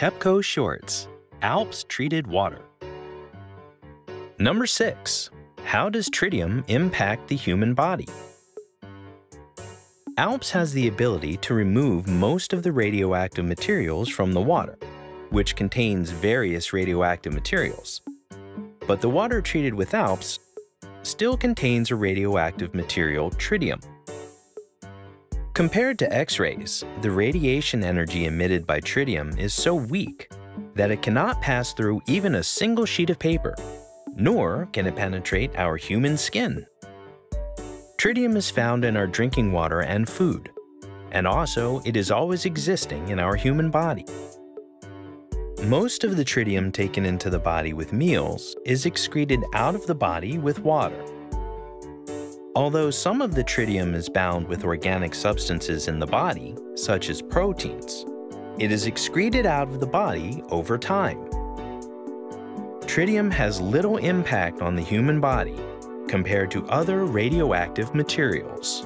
TEPCO Shorts, ALPS Treated Water. Number 6. How does tritium impact the human body? ALPS has the ability to remove most of the radioactive materials from the water, which contains various radioactive materials. But the water treated with ALPS still contains a radioactive material, tritium. Compared to X-rays, the radiation energy emitted by tritium is so weak that it cannot pass through even a single sheet of paper, nor can it penetrate our human skin. Tritium is found in our drinking water and food, and also it is always existing in our human body. Most of the tritium taken into the body with meals is excreted out of the body with water. Although some of the tritium is bound with organic substances in the body, such as proteins, it is excreted out of the body over time. Tritium has little impact on the human body compared to other radioactive materials.